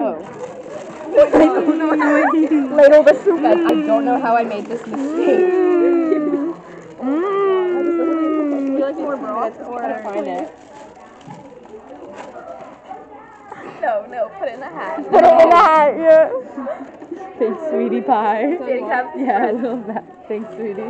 Oh. Ladle the soup. Oh. I, I don't know how I made this mistake. Would you like more broth or Gotta find it. no? No, put it in the hat. Put it in the hat, yeah. Thanks, sweetie pie. Did Yeah, I love that. Thanks, sweetie.